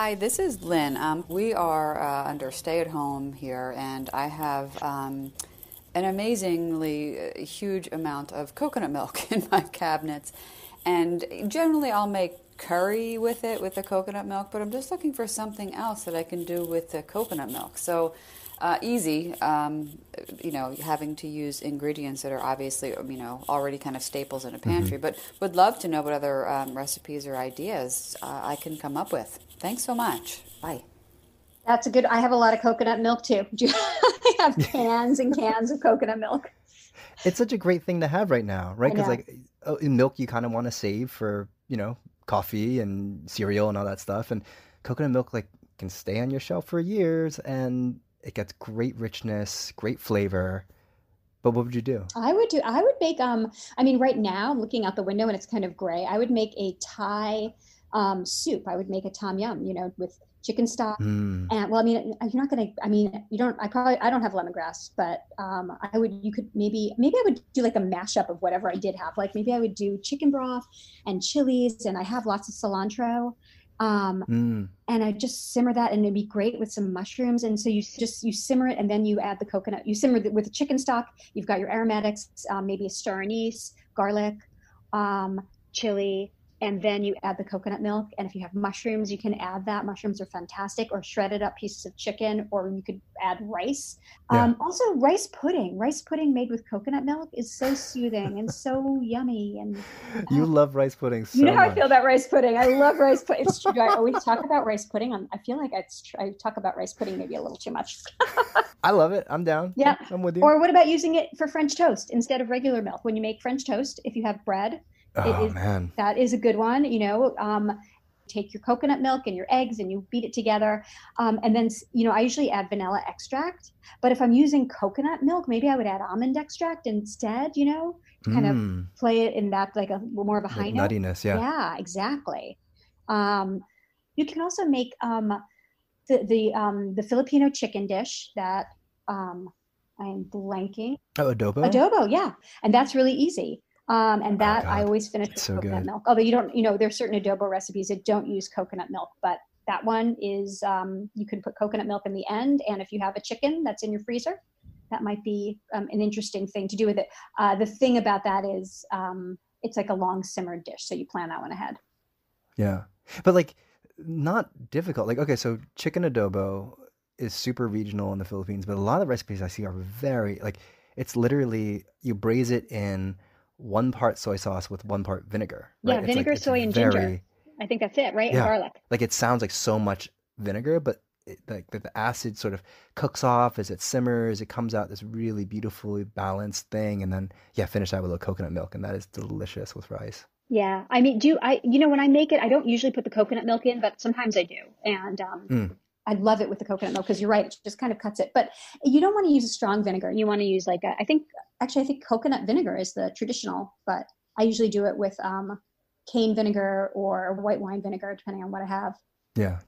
Hi, this is Lynn. Um, we are uh, under stay at home here, and I have um, an amazingly uh, huge amount of coconut milk in my cabinets. And generally, I'll make curry with it, with the coconut milk, but I'm just looking for something else that I can do with the coconut milk. So, uh, easy, um, you know, having to use ingredients that are obviously, you know, already kind of staples in a pantry. Mm-hmm. But would love to know what other um, recipes or ideas uh, I can come up with. Thanks so much. Bye. That's a good. I have a lot of coconut milk too. I have cans and cans of coconut milk. It's such a great thing to have right now, right? Because like oh, in milk, you kind of want to save for you know coffee and cereal and all that stuff, and coconut milk like can stay on your shelf for years, and it gets great richness, great flavor. But what would you do? I would do. I would make. Um. I mean, right now, I'm looking out the window and it's kind of gray. I would make a Thai um, soup. I would make a tom yum, you know, with chicken stock. Mm. And well, I mean, you're not gonna. I mean, you don't. I probably I don't have lemongrass, but um, I would. You could maybe maybe I would do like a mashup of whatever I did have. Like maybe I would do chicken broth and chilies, and I have lots of cilantro. Um, mm. and I just simmer that, and it'd be great with some mushrooms. And so you just you simmer it, and then you add the coconut. You simmer it with the chicken stock. You've got your aromatics, um, maybe a star anise, garlic, um, chili, and then you add the coconut milk. And if you have mushrooms, you can add that. Mushrooms are fantastic, or shredded up pieces of chicken, or you could add rice. Yeah. Um, also, rice pudding. Rice pudding made with coconut milk is so soothing and so yummy. And uh, you love rice pudding. So you know how much. I feel about rice pudding. I love rice pudding. It's true. I always talk about rice pudding. I'm, i feel like it's, I talk about rice pudding maybe a little too much. I love it. I'm down. Yeah, I'm with you. Or what about using it for French toast instead of regular milk? When you make French toast, if you have bread Oh is, man, that is a good one. You know, um, take your coconut milk and your eggs and you beat it together, um, and then you know I usually add vanilla extract. But if I'm using coconut milk, maybe I would add almond extract instead. You know, to kind mm. of play it in that like a more of a high like nuttiness. Yeah, yeah, exactly. Um, you can also make um, the the um, the Filipino chicken dish that um, I'm blanking. Oh, adobo. Adobo, yeah, and that's really easy. Um, and oh that oh I always finish with so coconut good. milk. Although you don't, you know, there's certain adobo recipes that don't use coconut milk, but that one is um, you can put coconut milk in the end. And if you have a chicken that's in your freezer, that might be um, an interesting thing to do with it. Uh, the thing about that is um, it's like a long simmered dish, so you plan that one ahead. Yeah, but like not difficult. Like okay, so chicken adobo is super regional in the Philippines, but a lot of the recipes I see are very like it's literally you braise it in one part soy sauce with one part vinegar. Right? Yeah, vinegar, like, soy, and very, ginger. I think that's it, right? Yeah, and garlic. Like it sounds like so much vinegar, but it, like the, the acid sort of cooks off as it simmers. It comes out this really beautifully balanced thing, and then yeah, finish that with a little coconut milk, and that is delicious with rice. Yeah, I mean, do I? You know, when I make it, I don't usually put the coconut milk in, but sometimes I do, and um, mm. I love it with the coconut milk because you're right, it just kind of cuts it. But you don't want to use a strong vinegar. You want to use like a, I think actually I think coconut vinegar is the traditional, but I usually do it with um, cane vinegar or white wine vinegar, depending on what I have. Yeah,